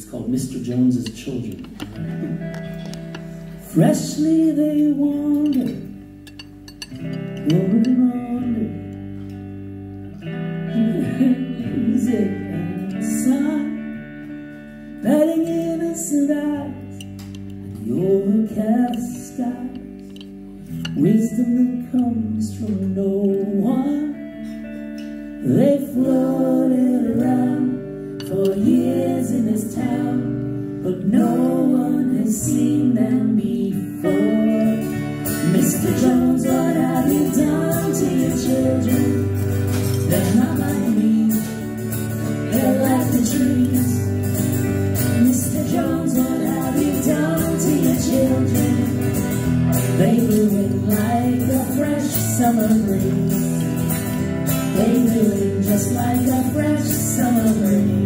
It's called Mr. Jones's Children. Freshly they wander, over and wander. Music and sun, batting innocent eyes, and the overcast skies. Wisdom that comes from no one. They floated around for years in this town, but no one has seen them before. Mr. Jones, what have you done to your children? They're not like me, they're like the trees. Mr. Jones, what have you done to your children? They bloom like a fresh summer breeze. They bloom just like a fresh summer breeze.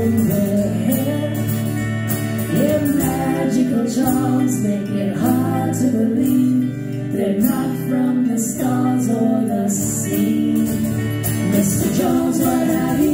From their hair. Their magical charms make it hard to believe they're not from the stars or the sea. Mr. Jones, what have you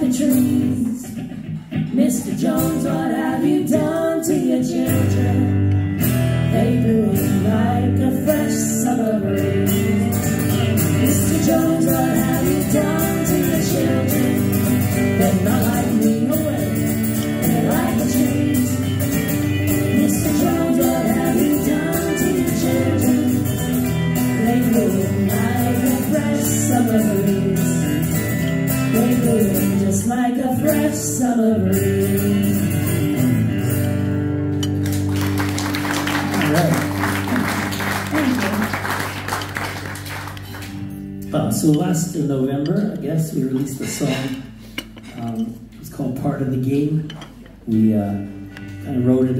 the trees. Mr. Jones, what have you done They just like a fresh summer breeze. All right. Uh, so last November, I guess, we released a song. Um, it's called Part of the Game. We uh, kind of wrote it